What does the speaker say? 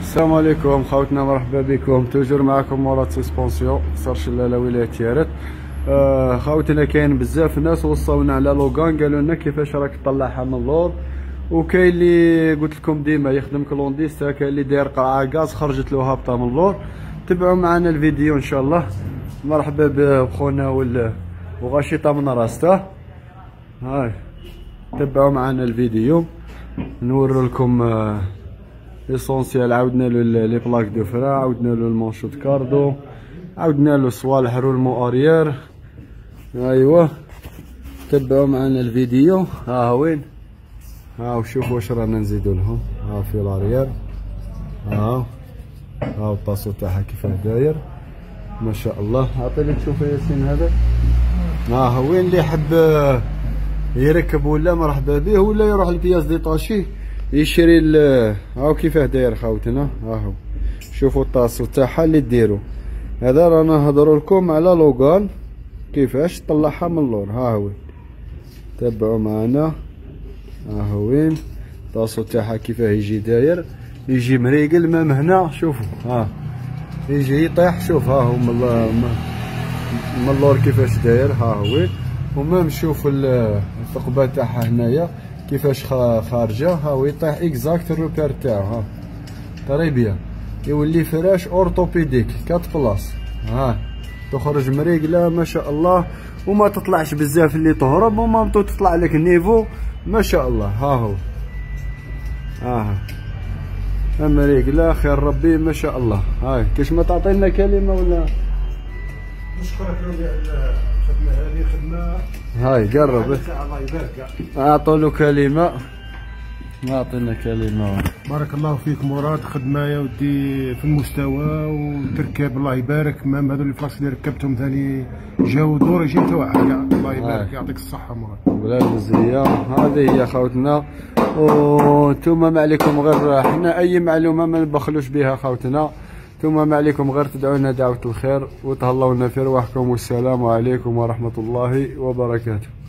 السلام عليكم خوتنا مرحبا بكم. toujours معكم مراد suspension قصر شلاله ولاية تيارت آه خوتنا كاين بزاف ناس وصونا على Logan قالوا لنا كيفاش راك تطلعها من اللور. وكاين اللي قلت لكم ديما يخدم كلونديستا كاين اللي داير قرعه غاز خرجت له هابطة من اللور. تبعوا معنا الفيديو إن شاء الله. مرحبا بخونا وغاشيطة من راسته. هاي. تبعوا معنا الفيديو. نورو لكم آه l'essentiel عاودنا له les plaques de frein عاودنا له ال manchettes cardan عاودنا له صوالح roulement arrière. ايوا تبعوا معنا الفيديو. ها وين؟ ها وشوفوا واش رانا نزيدو لهم. ها في ال arrière. ها ها الطاسو تاعها كيفاه داير. ما شاء الله. عطيني تشوف ياسين هذا. ها وين اللي يحب يركب ولا مرحبا به ولا يروح les pièces détachées يشري ال هاو كيفاه داير خاوتنا؟ هاهو. شوفوا الطاسو تاعها اللي ديرو. هذا رانا نهضروا لكم على Logan. كيفاش؟ تطلعها من اللور. ها هو تبعوا معنا. ها هو وين؟ الطاسو تاعها كيفاه يجي داير. يجي مريقل même هنا. شوفوا. ها. يجي يطيح. شوف. ها هو من اللور كيفاش داير. ها هو وين و même شوف الثقبه تاعها هنايا كيفاش خارجة ها هو يطيح exact ال repère تاعو ها. très bien يولي فراش orthopédique quatre places ها. تخرج مريقله ما شاء الله وما تطلعش بزاف اللي تهرب وما تطلع لك niveau ما شاء الله. ها هو. ها مريقله خير ربي ما شاء الله. هاي. كاش ما تعطينا كلمة ولا؟ نشكرك على الخدمه هذه خدمة. هاي قرب الله يبارك. اعطوا له كلمة. أعطينا كلمة. بارك الله فيك مراد خدمة يا ودي في المستوى وتركب الله يبارك. مام هذول الفلاش اللي ركبتهم ثاني جاو دور يجي توعى الله يبارك يعطيك الصحة مراد. بلا المزيه هذه هي خوتنا. وأنتم ما عليكم غير حنا أي معلومة ما نبخلوش بها خوتنا. ثم ما عليكم غير تدعونا دعوة الخير. وتهلاونا في رواحكم. والسلام عليكم ورحمة الله وبركاته.